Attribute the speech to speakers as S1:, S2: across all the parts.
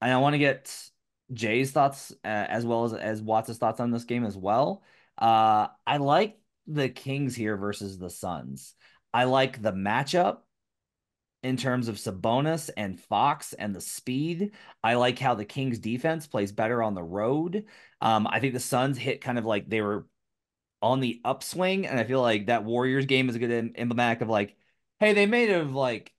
S1: and I want to get Jay's thoughts uh, as well as as Watts' thoughts on this game as well. Uh, I like the Kings here versus the Suns. I like the matchup in terms of Sabonis and Fox and the speed. I like how the Kings defense plays better on the road. Um, I think the Suns hit kind of like they were on the upswing, and I feel like that Warriors game is a good emblematic of like, hey, they may have like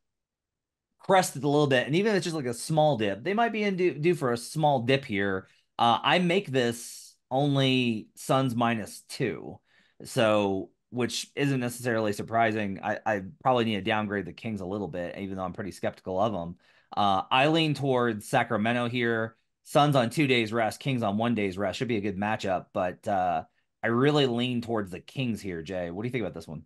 S1: crested a little bit, and even if it's just like a small dip, they might be in due, due for a small dip here. Uh, I make this only Suns minus two, so which isn't necessarily surprising. I, I probably need to downgrade the Kings a little bit, even though I'm pretty skeptical of them. Uh, I lean towards Sacramento here. Suns on two days rest, Kings on one day's rest should be a good matchup, but uh, I really lean towards the Kings here. Jay, what do you think about this one?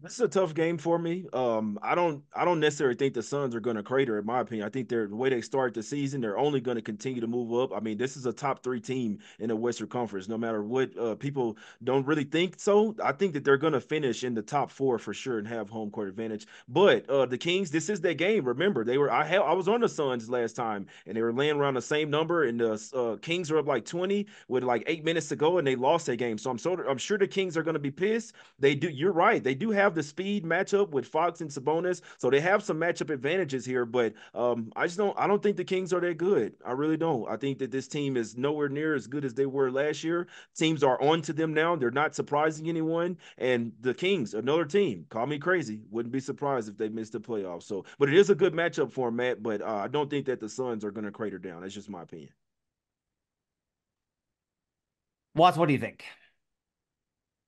S2: This is a tough game for me. Um, I don't, I don't necessarily think the Suns are going to crater. In my opinion, I think they're the way they start the season. They're only going to continue to move up. I mean, this is a top three team in the Western Conference. No matter what uh, people don't really think so, I think that they're going to finish in the top four for sure and have home court advantage. But uh, the Kings, this is their game. Remember, they were I had, I was on the Suns last time, and they were laying around the same number, and the uh, Kings are up like twenty with like eight minutes to go, and they lost that game. So I'm so I'm sure the Kings are going to be pissed. They do. You're right. They do have have the speed matchup with Fox and Sabonis, so they have some matchup advantages here. But um, I just don't. I don't think the Kings are that good. I really don't. I think that this team is nowhere near as good as they were last year. Teams are on to them now. They're not surprising anyone. And the Kings, another team, call me crazy, wouldn't be surprised if they missed the playoffs. So, but it is a good matchup for them, Matt. But uh, I don't think that the Suns are going to crater down. That's just my opinion.
S1: Watts, what do you think?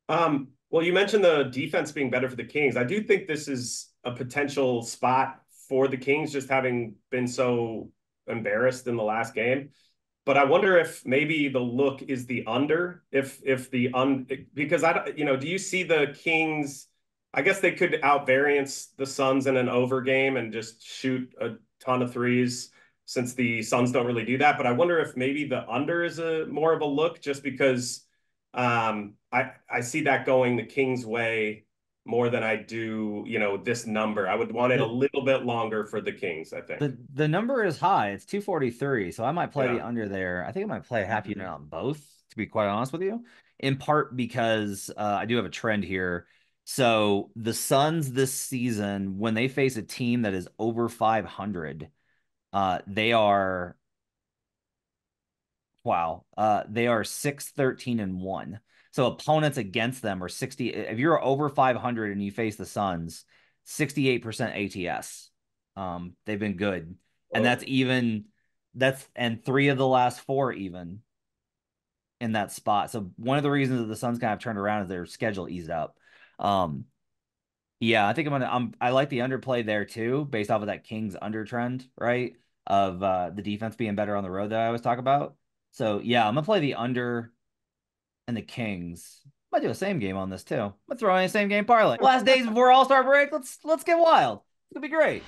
S3: Um, well, you mentioned the defense being better for the Kings. I do think this is a potential spot for the Kings, just having been so embarrassed in the last game. But I wonder if maybe the look is the under. If if the un because I you know do you see the Kings? I guess they could outvariance the Suns in an over game and just shoot a ton of threes since the Suns don't really do that. But I wonder if maybe the under is a more of a look just because um, I I see that going the Kings' way more than I do, you know, this number. I would want it a little bit longer for the Kings, I think.
S1: The the number is high. It's 243. So I might play yeah. the under there. I think I might play a half unit on both, to be quite honest with you. In part because uh, I do have a trend here. So the Suns this season, when they face a team that is over 500, uh, they are Wow. Uh, they are 6, 13, and 1. So opponents against them are 60. If you're over 500 and you face the Suns, 68% ATS. Um, they've been good. And that's even that's and three of the last four even in that spot. So one of the reasons that the Suns kind of turned around is their schedule eased up. Um, yeah, I think I'm gonna. I'm. I like the underplay there too, based off of that Kings under trend, right? Of uh, the defense being better on the road that I always talk about. So yeah, I'm gonna play the under and the Kings. I might do a same game on this too. I'm gonna throw in a same game parlay. Last days before All Star break. Let's let's get wild. It's gonna be great.